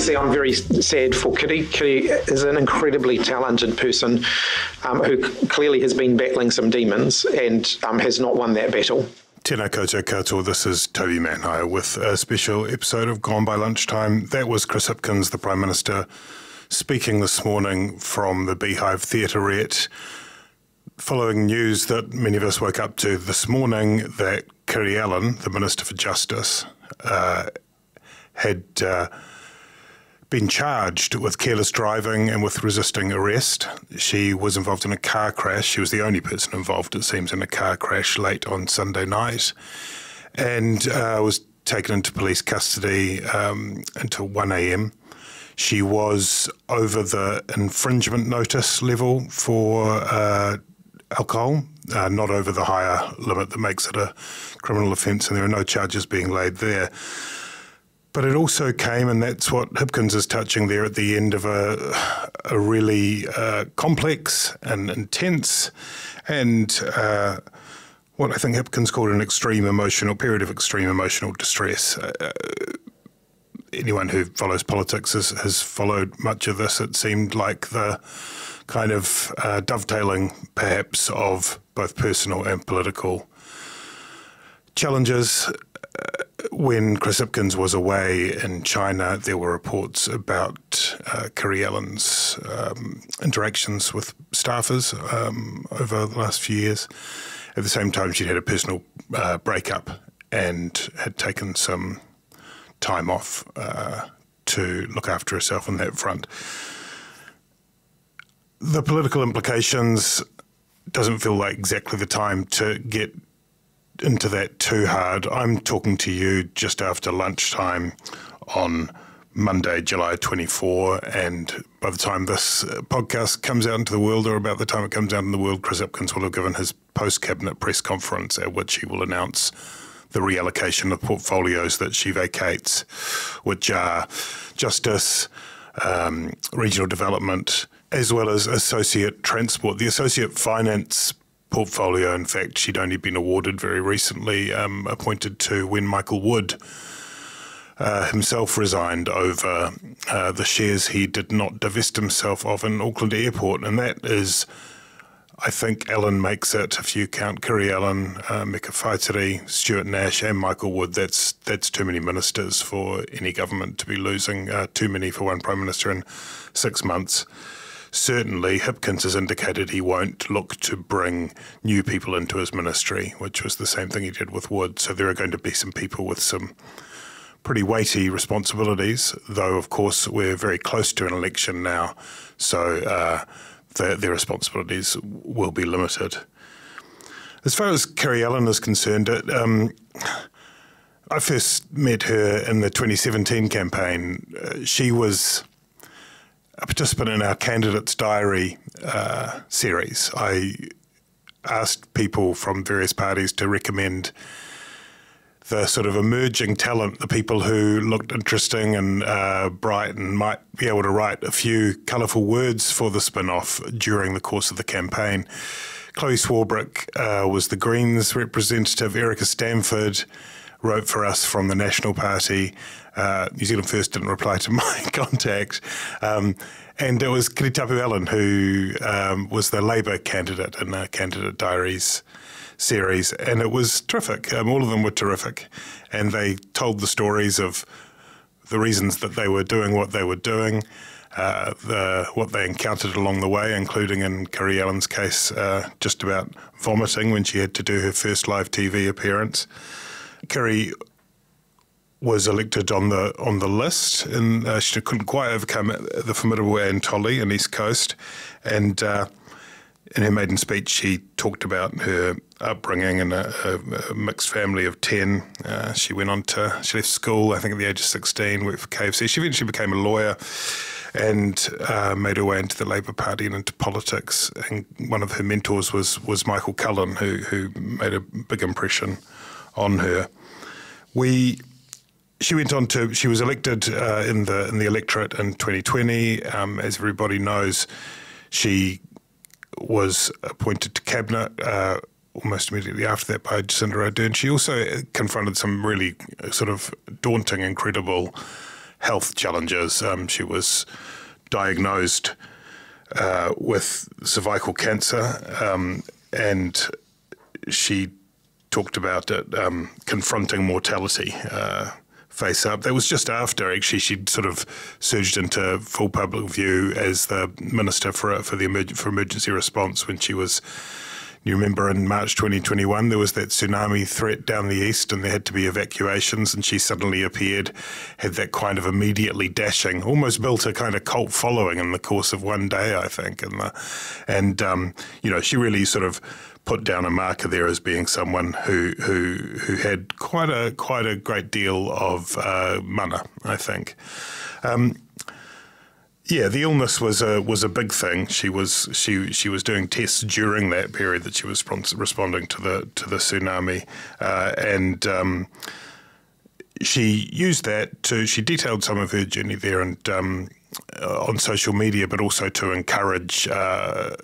obviously, I'm very sad for Kiri. Kiri is an incredibly talented person um, who clearly has been battling some demons and um, has not won that battle. Tēnā koutou katoa, this is Toby Manhire with a special episode of Gone by Lunchtime. That was Chris Hipkins, the Prime Minister, speaking this morning from the Beehive Theatrette, following news that many of us woke up to this morning that Kiri Allan, the Minister for Justice, uh, had uh, been charged with careless driving and with resisting arrest. She was involved in a car crash. She was the only person involved, it seems, in a car crash late on Sunday night and uh, was taken into police custody um, until 1 a.m. She was over the infringement notice level for uh, alcohol, uh, not over the higher limit that makes it a criminal offence, and there are no charges being laid there. But it also came, and that's what Hipkins is touching there at the end of a, a really uh, complex and intense and uh, what I think Hipkins called an extreme emotional period of extreme emotional distress. Uh, anyone who follows politics has, has, followed much of this. It seemed like the kind of uh, dovetailing, perhaps, of both personal and political challenges when Chris Hipkins was away in China, there were reports about uh, Kiri Allan's um, interactions with staffers um, over the last few years. At the same time, she'd had a personal uh, breakup and had taken some time off uh, to look after herself on that front. The political implications doesn't feel like exactly the time to get into that too hard. I'm talking to you just after lunchtime on Monday, July 24. And by the time this uh, podcast comes out into the world, or about the time it comes out in the world, Chris Hipkins will have given his post cabinet press conference at which he will announce the reallocation of portfolios that she vacates, which are justice, um, regional development, as well as associate transport. The associate finance portfolio. In fact, she'd only been awarded very recently, um, appointed to when Michael Wood uh, himself resigned over uh, the shares he did not divest himself of in Auckland Airport. And that is, I think, Allan makes it, if you count Kiri Allan, uh, Whaitiri, Stuart Nash, and Michael Wood, that's, that's too many ministers for any government to be losing, uh, too many for one Prime Minister in six months certainly Hipkins has indicated he won't look to bring new people into his ministry, which was the same thing he did with Wood. So there are going to be some people with some pretty weighty responsibilities, though, of course, we're very close to an election now. So uh, their, their responsibilities will be limited. As far as Kiri Allan is concerned, it, um, I first met her in the 2017 campaign. Uh, she was a participant in our Candidates Diary uh, series. I asked people from various parties to recommend the sort of emerging talent, the people who looked interesting and uh, bright and might be able to write a few colourful words for the Spinoff during the course of the campaign. Chloe Swarbrick uh, was the Greens representative, Erica Stanford wrote for us from the National Party. Uh, New Zealand First didn't reply to my contact. Um, and it was Kiritapu Allan, who um, was the Labour candidate in the Candidate Diaries series. And it was terrific. Um, all of them were terrific. And they told the stories of the reasons that they were doing what they were doing. Uh, the, what they encountered along the way, including in Kiri Allan's case, uh, just about vomiting when she had to do her first live TV appearance. Kiri was elected on the on the list, and uh, she couldn't quite overcome the formidable Anne Tolley in East Coast. And uh, in her maiden speech, she talked about her upbringing in a, a, a mixed family of ten. Uh, she went on to she left school, I think, at the age of sixteen, worked for KFC. She eventually became a lawyer. And uh, made her way into the Labour Party and into politics. And one of her mentors was was Michael Cullen, who who made a big impression on her. We she went on to she was elected uh, in the in the electorate in 2020. Um, as everybody knows, she was appointed to cabinet uh, almost immediately after that by Jacinda Ardern. She also confronted some really uh, sort of daunting, incredible health challenges. Um, she was diagnosed uh, with cervical cancer, um, and she talked about it um, confronting mortality. Uh, face up. That was just after actually she'd sort of surged into full public view as the minister for for the emerg- for emergency response when she was. You remember in March 2021 there was that tsunami threat down the east and there had to be evacuations and she suddenly appeared, had that kind of immediately dashing, almost built a kind of cult following in the course of one day, I think. And the, and um, you know she really sort of put down a marker there as being someone who who who had quite a quite a great deal of uh, mana, I think. Um, yeah, the illness was a was a big thing. She was she she was doing tests during that period that she was responding to the to the tsunami, uh, and um, she used that to she detailed some of her journey there and um, on social media, but also to encourage. Uh,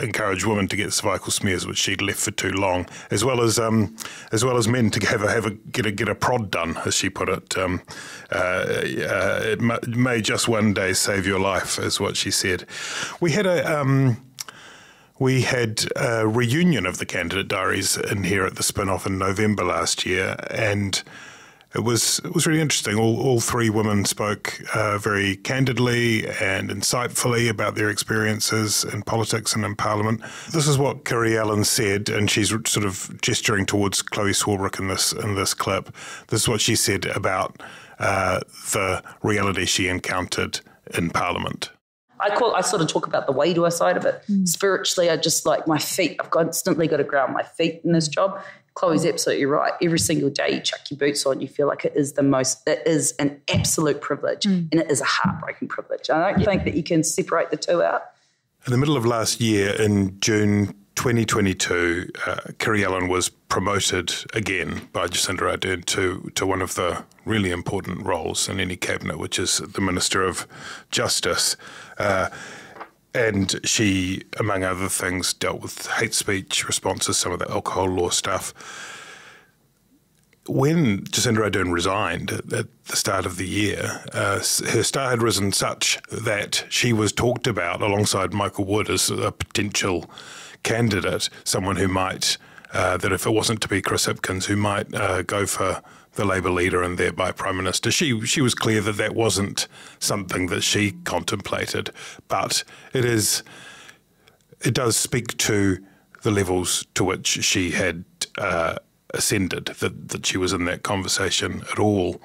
encourage women to get cervical smears, which she'd left for too long, as well as um, as well as men to have a, have a get a get a prod done, as she put it. Um, uh, uh, it may just one day save your life, is what she said. We had a. Um, we had a reunion of the candidate diaries in here at the Spinoff in November last year, and it was it was really interesting. All, all three women spoke uh, very candidly and insightfully about their experiences in politics and in Parliament. This is what Kiri Allen said, and she's sort of gesturing towards Chloe Swarbrick in this in this clip. This is what she said about uh, the reality she encountered in Parliament. I call I sort of talk about the wairua side of it. Mm. Spiritually, I just like my feet. I've constantly got to ground my feet in this job. Chloe's absolutely right. Every single day you chuck your boots on, you feel like it is the most, it is an absolute privilege mm. and it is a heartbreaking privilege. I don't think that you can separate the two out. In the middle of last year, in June 2022, uh, Kiri Allen was promoted again by Jacinda Ardern to, to one of the really important roles in any cabinet, which is the Minister of Justice. Uh, and she, among other things, dealt with hate speech responses, some of the alcohol law stuff. When Jacinda Ardern resigned at, the start of the year, uh, her star had risen such that she was talked about alongside Michael Wood as a potential candidate, someone who might, uh, that if it wasn't to be Chris Hipkins, who might uh, go for the Labour leader and thereby Prime Minister. She she was clear that that wasn't something that she contemplated, but it is it does speak to the levels to which she had uh, ascended that that she was in that conversation at all.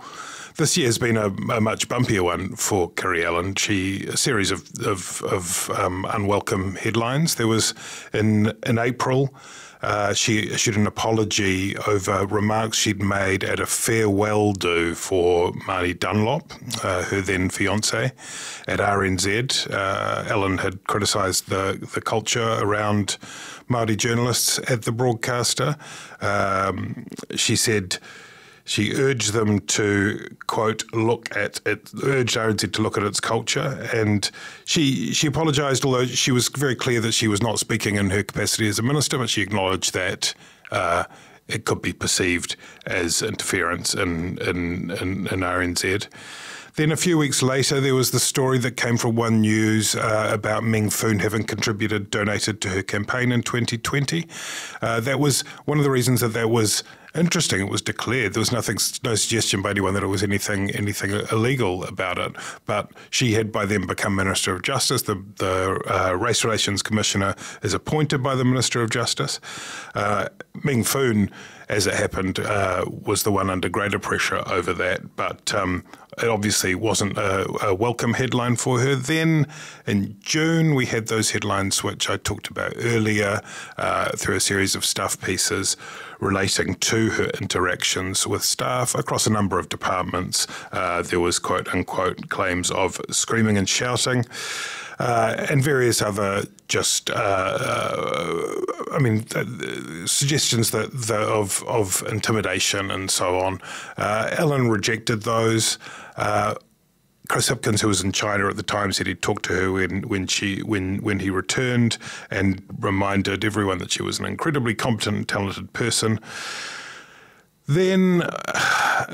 This year has been a, a much bumpier one for Kiri Allen. She a series of of, of um, unwelcome headlines. There was in in April. Uh, she issued an apology over remarks she'd made at a farewell do for Māni Dunlop, uh, her then fiance, at RNZ. Uh, Allan had criticised the, the culture around Māori journalists at the broadcaster. Um, she said she urged them to quote look at it, urged RNZ to look at its culture, and she she apologised, although she was very clear that she was not speaking in her capacity as a minister, but she acknowledged that. Uh, it could be perceived as interference in, in, in, in RNZ. Then a few weeks later, there was the story that came from One News uh, about Meng Foon having contributed, donated to her campaign in 2020. Uh, that was one of the reasons that that was Interesting. It was declared. There was nothing, no suggestion by anyone that it was anything, anything illegal about it. But she had by then become Minister of Justice. The, the uh, Race Relations Commissioner is appointed by the Minister of Justice. Uh, Meng Foon, as it happened, uh, was the one under greater pressure over that. But um, it obviously wasn't a, a, welcome headline for her. Then in June, we had those headlines which I talked about earlier uh, through a series of stuff pieces relating to her interactions with staff across a number of departments. Uh, there was quote unquote claims of screaming and shouting. Uh, and various other just, uh, uh I mean, uh, suggestions that, that, of of intimidation and so on. Allan rejected those. Chris Hipkins, who was in China at the time, said he'd talked to her when, when she when when he returned and reminded everyone that she was an incredibly competent and talented person. Then,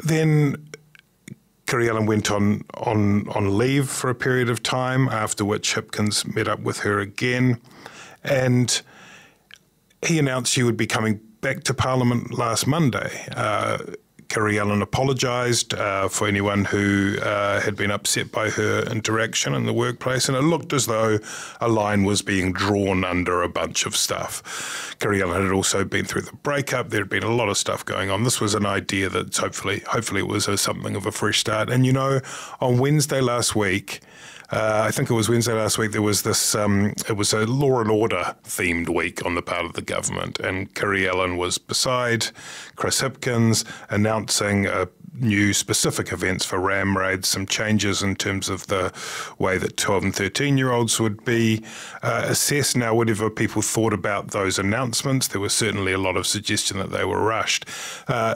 then Kiri Allan went on, on, on leave for a period of time, after which Hipkins met up with her again. And he announced she would be coming back to Parliament last Monday. Uh, Kiri Allan apologised uh, for anyone who uh, had been upset by her interaction in the workplace, and it looked as though a line was being drawn under a bunch of stuff. Kiri Allan had also been through the breakup. There had been a lot of stuff going on. This was an idea that hopefully, hopefully, it was a, something of a fresh start. And you know, on Wednesday last week. Uh, I think it was Wednesday last week. There was this. Um, it was a law and order themed week on the part of the government, and Kiri Allan was beside Chris Hipkins announcing a new specific events for ram raids, some changes in terms of the way that 12 and 13 year olds would be uh, assessed. Now, whatever people thought about those announcements, there was certainly a lot of suggestion that they were rushed. Uh,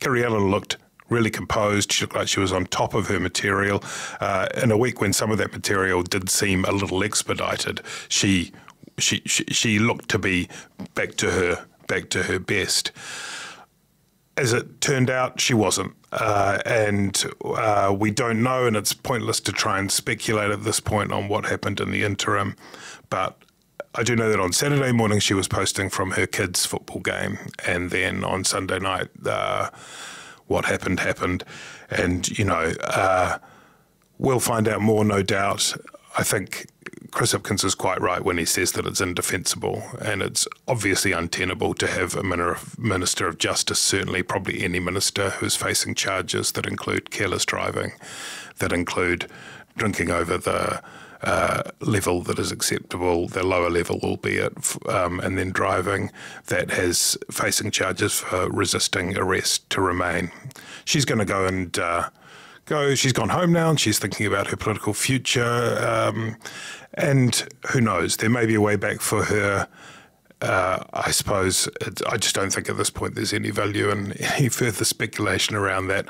Kiri Allan looked really composed. She looked like she was on top of her material. Uh, in a week when some of that material did seem a little expedited, she she she, she looked to be back to her back to her best. As it turned out, she wasn't. Uh, and uh, we don't know, and it's pointless to try and speculate at this point on what happened in the interim. But I do know that on Saturday morning she was posting from her kids' football game, and then on Sunday night, uh, what happened happened, and you know uh, we'll find out more, no doubt. I think Chris Hipkins is quite right when he says that it's indefensible and it's obviously untenable to have a minister of justice, certainly probably any minister who's facing charges that include careless driving, that include drinking over the uh, level that is acceptable, the lower level, albeit, um, and then driving that has facing charges for resisting arrest to remain. She's going to go and uh, go. She's gone home now and she's thinking about her political future. Um, and who knows, there may be a way back for her uh, I suppose I just don't think at this point there's any value in any further speculation around that.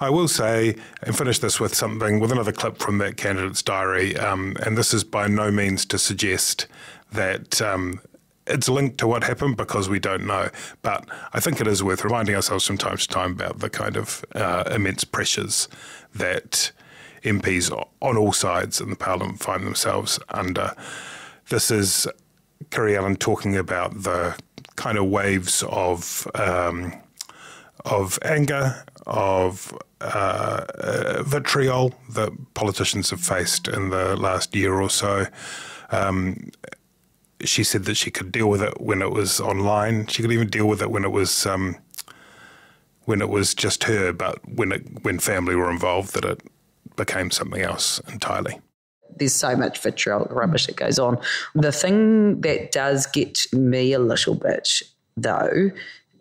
I will say, and finish this with something, with another clip from that candidate's diary, um, and this is by no means to suggest that. Um, it's linked to what happened because we don't know. But I think it is worth reminding ourselves from time to time about the kind of uh, immense pressures that MPs on all sides in the parliament find themselves under. This is Kiri Allan talking about the kind of waves of um, of anger, of uh, vitriol that politicians have faced in the last year or so. Um, she said that she could deal with it when it was online. She could even deal with it when it was um, when it was just her. But when it when family were involved, that it became something else entirely there's so much vitriol rubbish that goes on. The thing that does get me a little bit though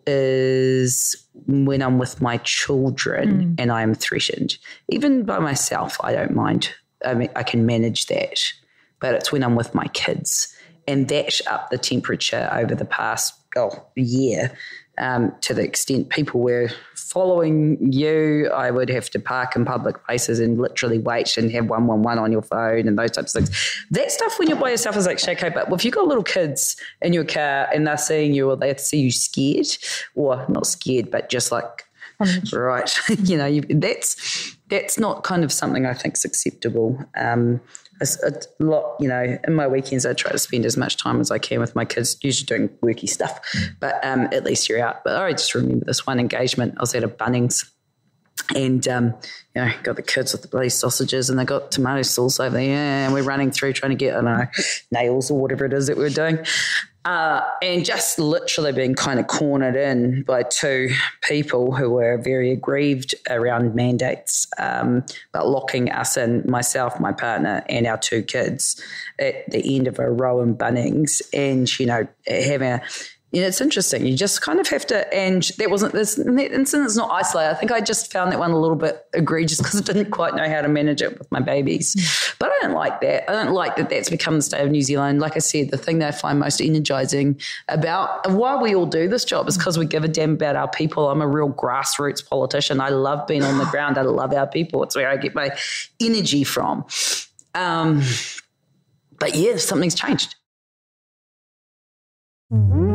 is when I'm with my children mm. and I am threatened. Even by myself, I don't mind. I mean, I can manage that. But it's when I'm with my kids. And that up the temperature over the past oh, year um, to the extent people were following you, I would have to park in public places and literally wait and have 111 on your phone and those types of things. That stuff when you're by yourself is like, okay, but if you've got little kids in your car and they're seeing you or they see you scared, or not scared, but just like, right, you know, you, that's that's not kind of something I think is acceptable. Um, a, a, lot, you know, in my weekends, I try to spend as much time as I can with my kids, usually doing worky stuff, but um, at least you're out. But I just remember this one engagement. I was at a Bunnings and, um, you know, got the kids with the bloody sausages and they got tomato sauce over there and we're running through trying to get, I don't know, nails or whatever it is that we're doing. Uh, and just literally being kind of cornered in by two people who were very aggrieved around mandates, um, but locking us in, myself, my partner, and our two kids at the end of a row in Bunnings, and you know having a you know, it's interesting. You just kind of have to, and that wasn't this that incident's not isolated. I think I just found that one a little bit egregious because I didn't quite know how to manage it with my babies. But I don't like that. I don't like that that's become the state of New Zealand. Like I said, the thing that I find most energizing about why we all do this job is because we give a damn about our people. I'm a real grassroots politician. I love being on the ground. I love our people. It's where I get my energy from. Um, but yeah, something's changed. Mm-hmm.